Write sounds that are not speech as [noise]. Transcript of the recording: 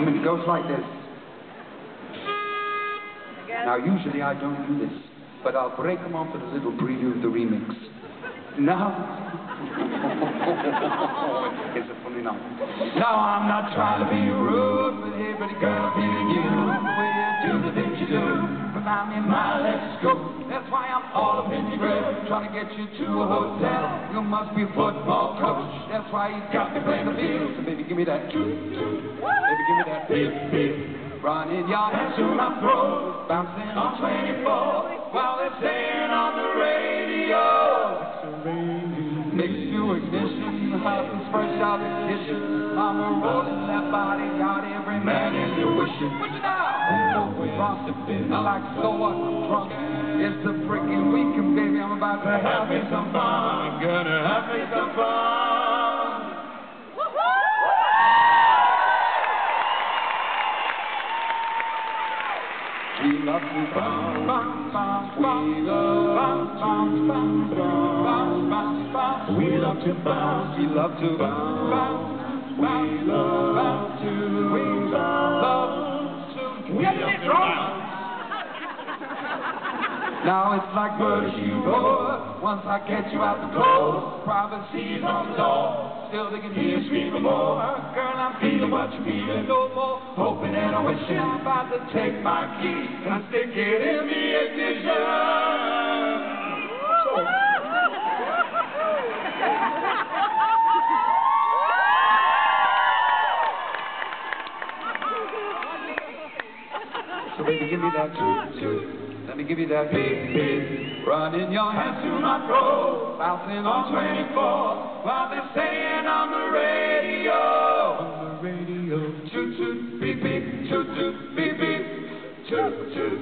I mean, it goes like this. Now, usually I don't do this, but I'll break them off with a little preview of the remix. Now, [laughs] it's a funny night. Now, I'm not trying to be rude, In my let's go. That's why I'm all up in your grill, trying to get you to a hotel. You must be a football coach. That's why you got me playing the field. So baby, give me that. Baby, give me that. Beep, beep. Running your hands through my throat, bouncing on 24 while they're saying on the radio. Mix to ignition, husband's fresh out the kitchen. Mama rolling that body, got every man in your wishing. What you now? Over gossiping, I like so what? I'm drunk. It's a freaking weekend, baby. I'm about to have me some fun. I'm gonna have me some fun. We love to bounce, we love bounce, bounce, bounce, bounce, bounce, bounce. We love to bounce, we love to bounce, bounce, we love to, we love to, we love to bounce. Now it's like murder she wrote. Once I get you out the door, privacy's on the door. Still they can hear you screaming more. Girl, I'm feeling what you're feeling no more. Hoping and wishing I'm about to take my key and stick it in the ignition. So baby, give me that toot toot. Let me give you that beep beep. Running your hands through my throat, bouncing on 24 while they're saying on the radio. On the radio. Toot toot beep beep, toot toot beep beep, toot toot.